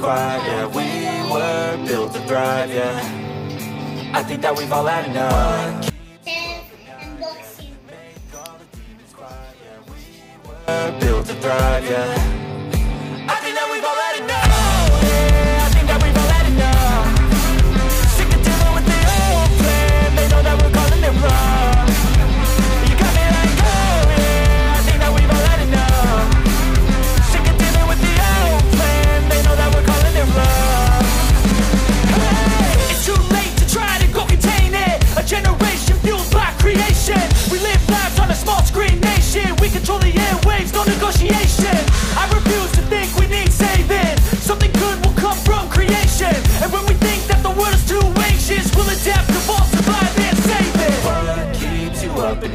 quiet, yeah. We were built to thrive, yeah. I think that we've all had enough. We're built to thrive, yeah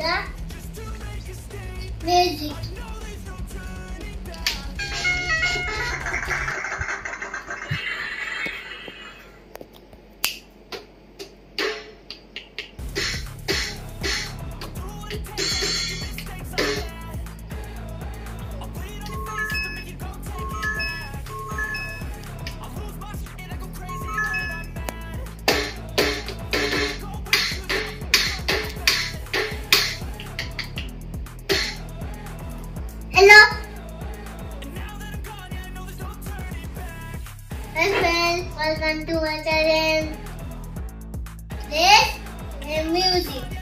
the music. Welcome to my channel. Let's play music.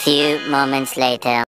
Few moments later.